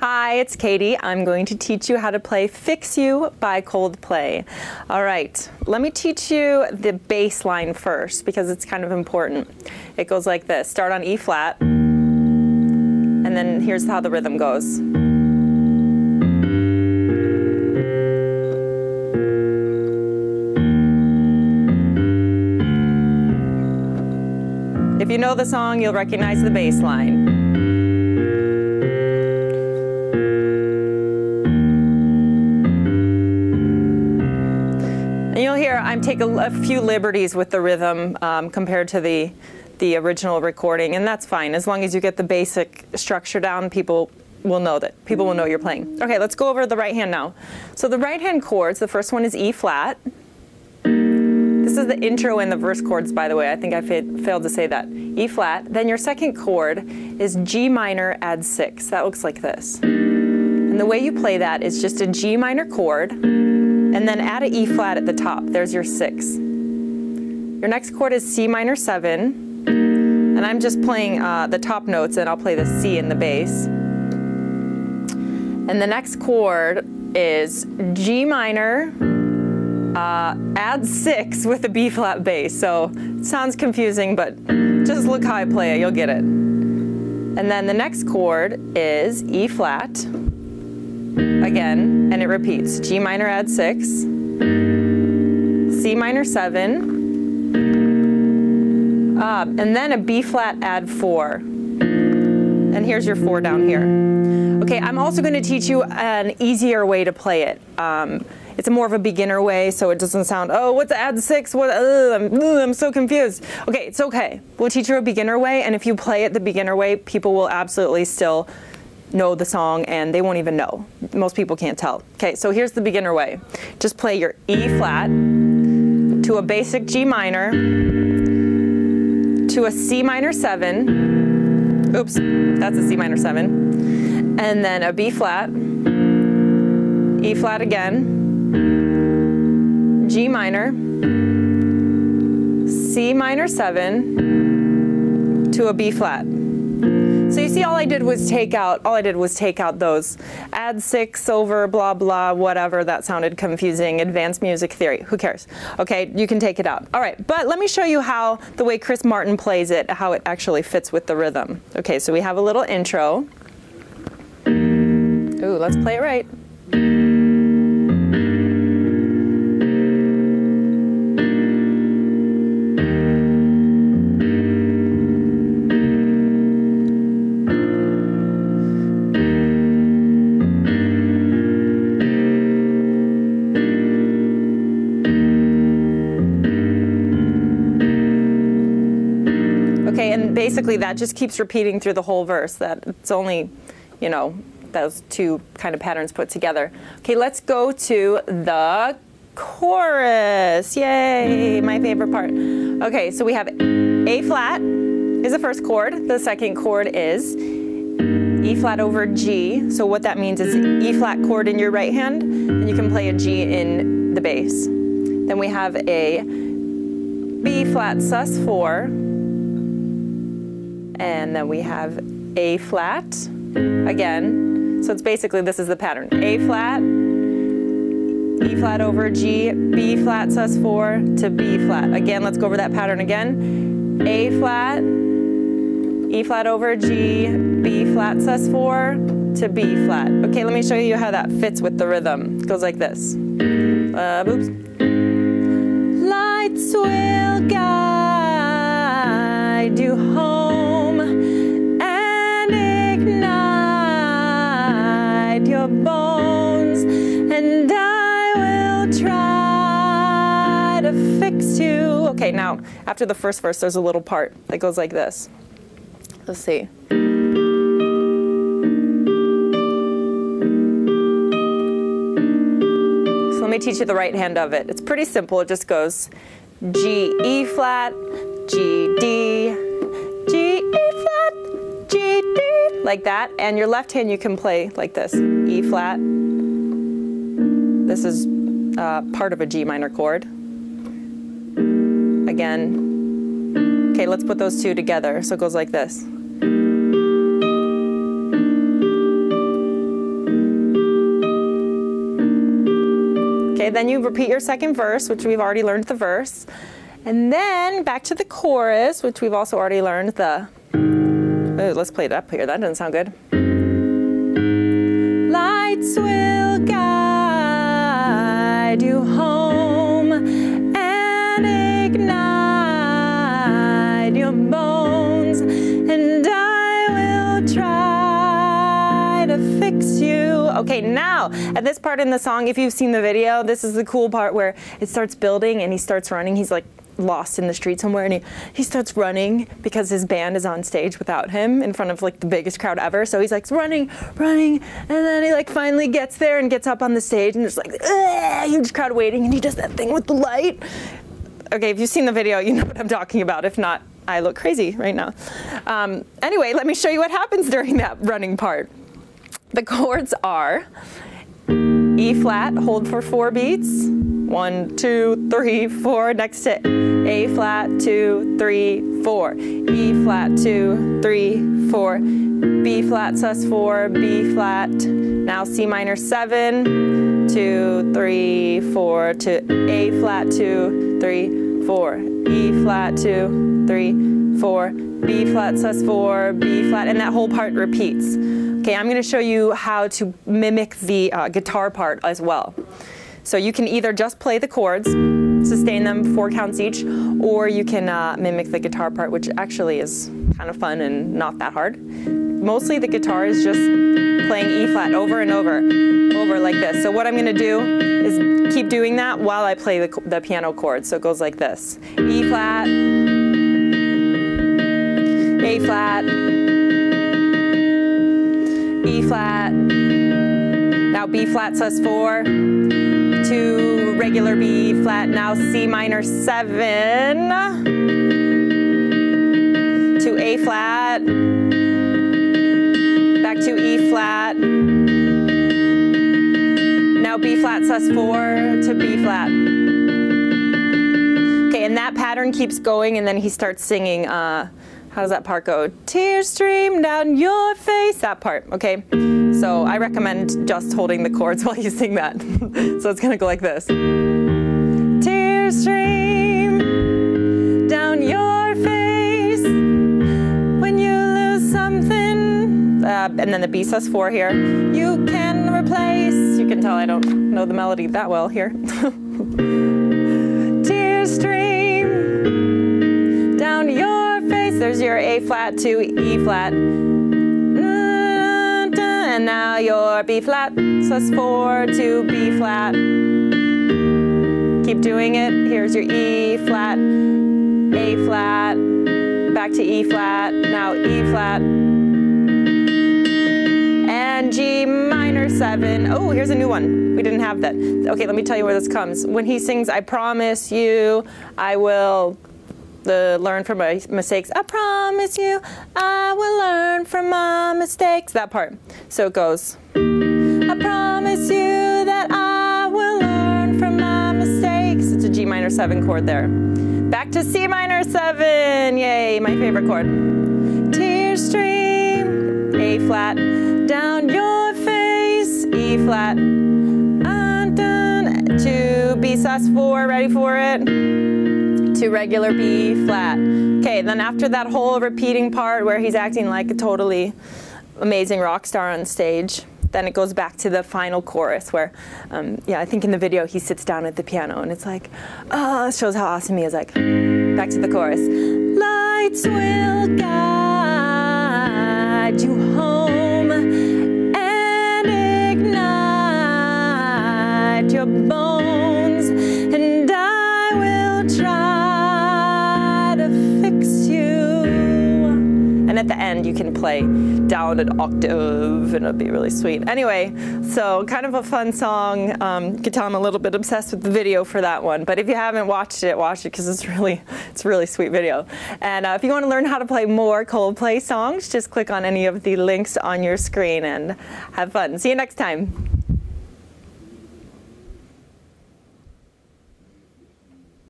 Hi, it's Katie. I'm going to teach you how to play Fix You by Coldplay. All right, let me teach you the bass line first because it's kind of important. It goes like this start on E flat, and then here's how the rhythm goes. If you know the song, you'll recognize the bass line. And you'll hear I'm take a, a few liberties with the rhythm um, compared to the the original recording, and that's fine as long as you get the basic structure down. People will know that people will know you're playing. Okay, let's go over the right hand now. So the right hand chords, the first one is E flat. This is the intro and the verse chords, by the way. I think I fa- failed to say that. E flat. Then your second chord is G minor add six. That looks like this. And the way you play that is just a G minor chord and then add an E flat at the top. There's your six. Your next chord is C minor seven, and I'm just playing uh, the top notes, and I'll play the C in the bass. And the next chord is G minor, uh, add six with a B flat bass. So it sounds confusing, but just look how I play it, you'll get it. And then the next chord is E flat again, and it repeats G minor add six, C minor seven, uh, and then a B flat add four. And here's your four down here. Okay, I'm also going to teach you an easier way to play it. Um, it's more of a beginner way, so it doesn't sound, oh, what's add six? What? I'm, I'm so confused. Okay, it's okay. We'll teach you a beginner way, and if you play it the beginner way, people will absolutely still know the song and they won't even know. Most people can't tell. Okay, so here's the beginner way. Just play your E flat to a basic G minor to a C minor 7. Oops, that's a C minor 7. And then a B flat, E flat again, G minor, C minor 7 to a B flat. So you see, all I did was take out, all I did was take out those add six over blah, blah, whatever. That sounded confusing. Advanced music theory. Who cares? Okay, you can take it out. All right, but let me show you how the way Chris Martin plays it, how it actually fits with the rhythm. Okay, so we have a little intro. Ooh, let's play it right. Basically that just keeps repeating through the whole verse. That it's only, you know, those two kind of patterns put together. Okay, let's go to the chorus. Yay, my favorite part. Okay, so we have A flat is the first chord. The second chord is E flat over G. So what that means is E flat chord in your right hand, and you can play a G in the bass. Then we have a B flat sus4 and then we have A flat again. So it's basically this is the pattern: A flat, E flat over G, B flat sus4 to B flat. Again, let's go over that pattern again: A flat, E flat over G, B flat sus4 to B flat. Okay, let me show you how that fits with the rhythm. It goes like this. Uh, oops. Lights will guide you home bones, and I will try to fix you. Okay, now after the first verse, there's a little part that goes like this. Let's see. So let me teach you the right hand of it. It's pretty simple. It just goes G, E flat, G, D, G, E flat, G, D, like that. And your left hand you can play like this, E flat. This is uh, part of a G minor chord. Again. Okay, let's put those two together. So it goes like this. Okay, then you repeat your second verse, which we've already learned the verse. And then back to the chorus, which we've also already learned the Ooh, mm. let's play it up here. That doesn't sound good. Lights will guide you home and ignite your bones, and I will try to fix you. Okay, now at this part in the song, if you've seen the video, this is the cool part where it starts building and he starts running. He's like lost in the street somewhere and he, he starts running because his band is on stage without him in front of like the biggest crowd ever. So he's like running, running, and then he like finally gets there and gets up on the stage and there's like huge crowd waiting and he does that thing with the light. Okay, if you've seen the video, you know what I'm talking about. If not, I look crazy right now. Um, anyway, let me show you what happens during that running part. The chords are E flat, hold for four beats. One, two, three, four. Next to A flat, two, three, four. E flat, two, three, four. B flat, sus four, B flat. Now C minor seven. seven, two, three, four. To A flat, two, three, four. E flat, two, three, four. B flat, sus four, B flat, and that whole part repeats. Okay, I'm going to show you how to mimic the uh, guitar part as well. So you can either just play the chords, sustain them four counts each, or you can uh, mimic the guitar part, which actually is kind of fun and not that hard. Mostly the guitar is just playing E flat over and over, over like this. So what I'm going to do is keep doing that while I play the, the piano chords. So it goes like this. E flat, A flat, E flat, now B flat sus 4, to regular B flat, now C minor 7, to A flat, back to E flat, now B flat sus 4 to B flat. Okay, and that pattern keeps going and then he starts singing uh, how does that part go? Tears stream down your face. That part, okay? So I recommend just holding the chords while you sing that. so it's gonna go like this. Tears stream down your face when you lose something. Uh, and then the B sus four here. You can replace. You can tell I don't know the melody that well here. Tears stream down your face. there's your A flat to E flat. Now your B flat, sus 4 to B flat. Keep doing it. Here's your E flat, A flat, back to E flat, now E flat. And G minor 7. Oh, here's a new one. We didn't have that. Okay, let me tell you where this comes. When he sings, I promise you, I will the learn from my mistakes. I promise you I will learn from my mistakes. That part. So it goes. I promise you that I will learn from my mistakes. It's a G minor 7 chord there. Back to C minor 7. Yay, my favorite chord. Tears stream, A flat, down your face, E flat, undone, to B sus 4. Ready for it? To regular B flat. Okay, then after that whole repeating part where he's acting like a totally amazing rock star on stage, then it goes back to the final chorus where, um, yeah, I think in the video he sits down at the piano and it's like, oh, it shows how awesome he is. Like, back to the chorus. Lights will guide you home you can play down an octave, and it'll be really sweet. Anyway, so kind of a fun song. Um, you can tell I'm a little bit obsessed with the video for that one. But if you haven't watched it, watch it because it's really, it's a really sweet video. And uh, if you want to learn how to play more Coldplay songs, just click on any of the links on your screen and have fun. See you next time.